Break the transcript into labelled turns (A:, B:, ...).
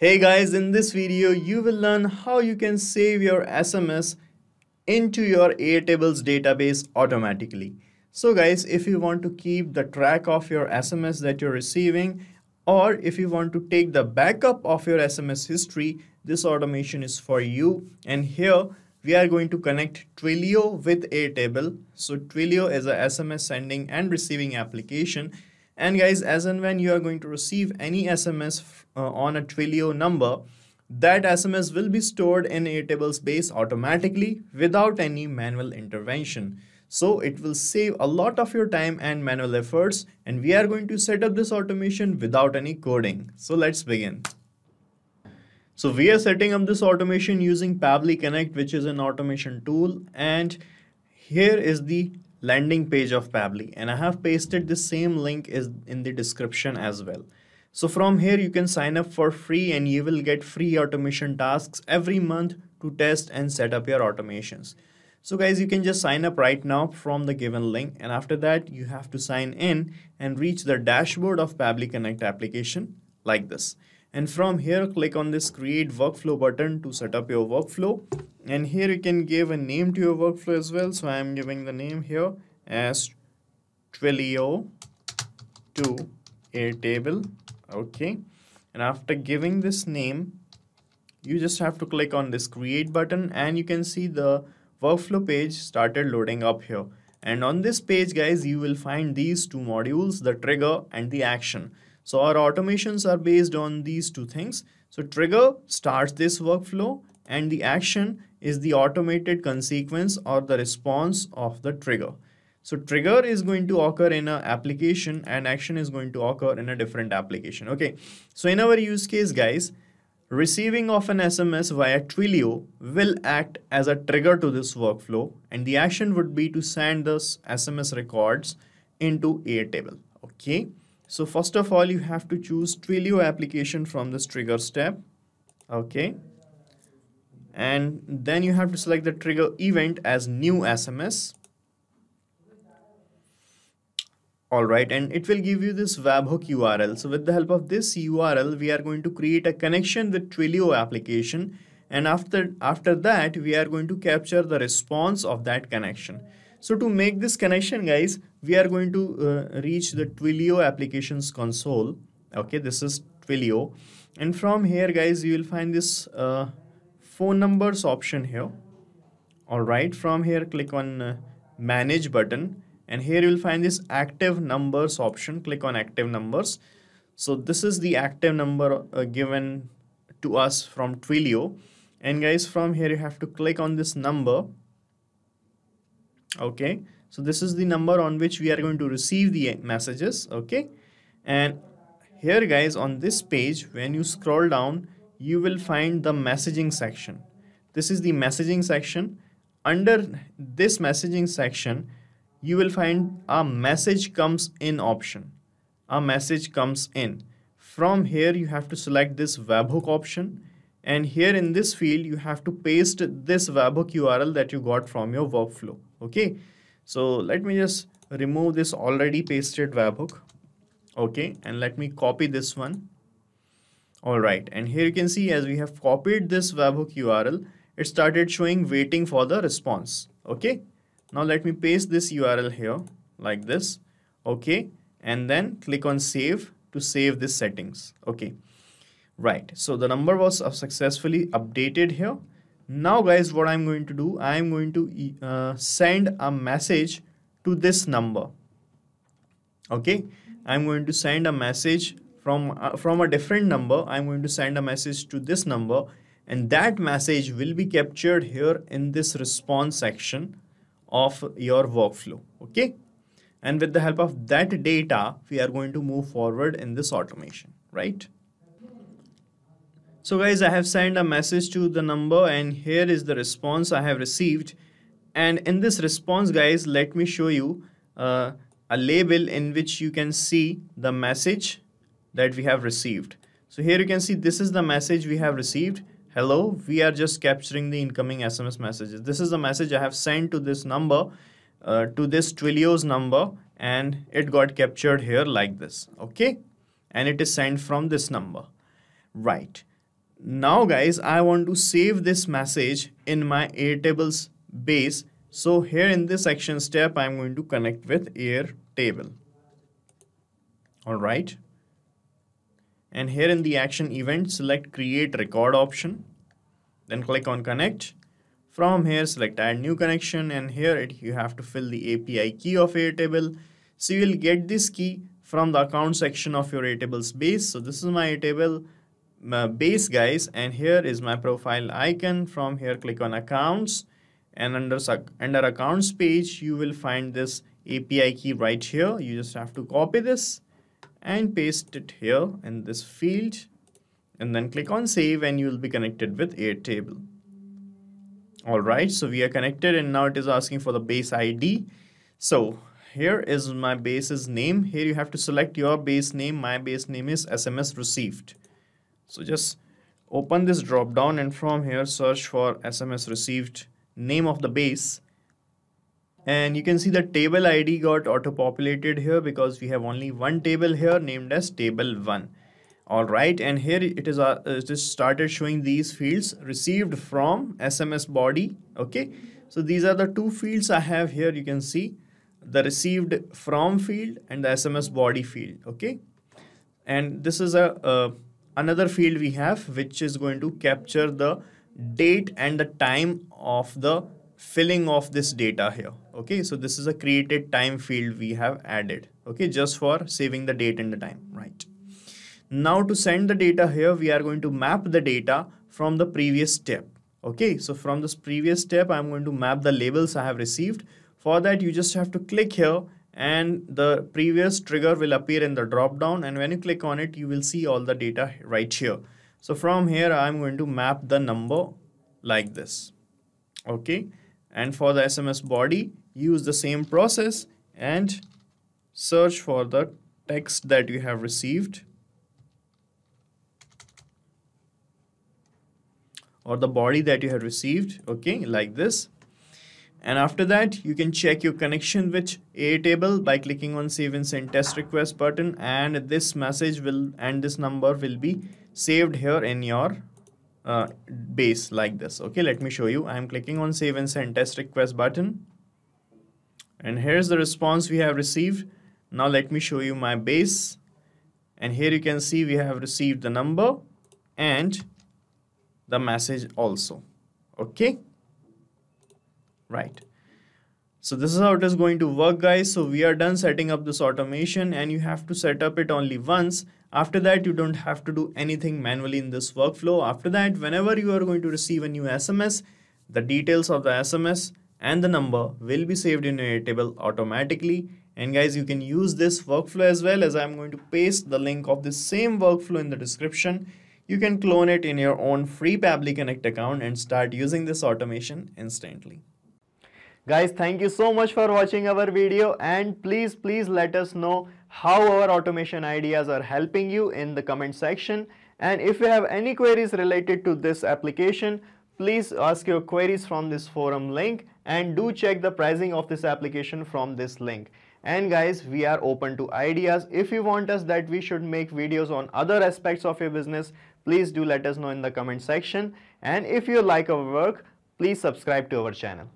A: Hey guys, in this video you will learn how you can save your SMS into your Airtables database automatically. So guys, if you want to keep the track of your SMS that you're receiving or if you want to take the backup of your SMS history, this automation is for you. And here we are going to connect Twilio with Airtable. So Twilio is a SMS sending and receiving application. And guys, as and when you are going to receive any SMS uh, on a Twilio number, that SMS will be stored in Airtable's base automatically without any manual intervention. So it will save a lot of your time and manual efforts and we are going to set up this automation without any coding. So let's begin. So we are setting up this automation using Pabbly Connect which is an automation tool and here is the landing page of Pabbly and I have pasted the same link is in the description as well. So from here you can sign up for free and you will get free automation tasks every month to test and set up your automations. So guys, you can just sign up right now from the given link and after that you have to sign in and reach the dashboard of Pabbly Connect application like this. And from here, click on this create workflow button to set up your workflow. And here you can give a name to your workflow as well. So I'm giving the name here as Twilio to Airtable. Okay. And after giving this name, you just have to click on this create button and you can see the workflow page started loading up here and on this page guys you will find these two modules the trigger and the action so our automations are based on these two things. So trigger starts this workflow and the action is the automated consequence or the response of the trigger. So trigger is going to occur in an application and action is going to occur in a different application. Okay. So in our use case guys Receiving of an SMS via Twilio will act as a trigger to this workflow and the action would be to send this SMS records into Airtable. Okay, so first of all you have to choose Twilio application from this trigger step. Okay, and then you have to select the trigger event as new SMS all right. And it will give you this webhook url so with the help of this url we are going to create a connection with twilio application. And after after that we are going to capture the response of that connection. So to make this connection guys we are going to uh, reach the twilio applications console. Okay this is twilio. And from here guys you will find this uh, phone numbers option here. All right from here click on uh, manage button. And here you'll find this active numbers option. Click on active numbers. So this is the active number uh, given to us from Twilio. And guys from here you have to click on this number. Okay so this is the number on which we are going to receive the messages okay and here guys on this page when you scroll down you will find the messaging section this is the messaging section under this messaging section you will find a message comes in option. A message comes in. From here, you have to select this webhook option. And here in this field, you have to paste this webhook URL that you got from your workflow. Okay. So let me just remove this already pasted webhook. Okay. And let me copy this one. All right. And here you can see as we have copied this webhook URL, it started showing waiting for the response. Okay. Now let me paste this URL here like this. Okay. And then click on save to save this settings. Okay. Right. So the number was successfully updated here. Now guys, what I'm going to do, I'm going to uh, send a message to this number. Okay. I'm going to send a message from uh, from a different number. I'm going to send a message to this number and that message will be captured here in this response section of your workflow okay and with the help of that data we are going to move forward in this automation right so guys i have sent a message to the number and here is the response i have received. And in this response guys let me show you uh, a label in which you can see the message that we have received. So here you can see this is the message we have received. Hello we are just capturing the incoming sms messages. This is the message i have sent to this number uh, to this twilio's number and it got captured here like this okay? And it is sent from this number. Right now guys I want to save this message in my Airtables base. So here in this action step I'm going to connect with Airtable. Alright and here in the action event select create record option. Then click on connect. From here select add new connection. And here it, you have to fill the API key of Airtable. So you will get this key from the account section of your Airtables base. So this is my Airtable base guys and here is my profile icon. From here click on accounts and under under accounts page you will find this API key right here. You just have to copy this and paste it here in this field and then click on save and you will be connected with Airtable. Alright so we are connected and now it is asking for the base ID so here is my base's name. Here you have to select your base name. My base name is SMS received so just open this drop down and from here search for SMS received name of the base. And you can see the table ID got auto populated here because we have only one table here named as table 1 all right and here it is uh, it is started showing these fields received from SMS body okay? So these are the two fields I have here. You can see the received from field and the SMS body field okay? And this is a, a another field we have which is going to capture the date and the time of the filling of this data here. Okay so this is a created time field we have added. Okay just for saving the date and the time right? Now to send the data here we are going to map the data from the previous step. Okay so from this previous step i'm going to map the labels i have received. For that you just have to click here and the previous trigger will appear in the drop down. And when you click on it you will see all the data right here. So from here I'm going to map the number like this. Okay? And for the SMS body use the same process and search for the text that you have received. Or the body that you have received. Okay? Like this and after that you can check your connection with Airtable by clicking on save and send test request button. And this message will and this number will be saved here in your uh, base like this. Okay let me show you. I'm clicking on save and send test request button. And here's the response we have received. Now let me show you my base. And here you can see we have received the number and the message also. Okay right. So this is how it is going to work guys. So we are done setting up this automation and you have to set up it only once. After that you don't have to do anything manually in this workflow. After that whenever you are going to receive a new sms the details of the sms and the number will be saved in your table automatically. And guys you can use this workflow as well as i'm going to paste the link of the same workflow in the description. You can clone it in your own free Pabbly Connect account and start using this automation instantly. Guys, thank you so much for watching our video and please, please let us know how our automation ideas are helping you in the comment section. And if you have any queries related to this application, please ask your queries from this forum link and do check the pricing of this application from this link. And guys, we are open to ideas. If you want us that we should make videos on other aspects of your business, please do let us know in the comment section. And if you like our work, please subscribe to our channel.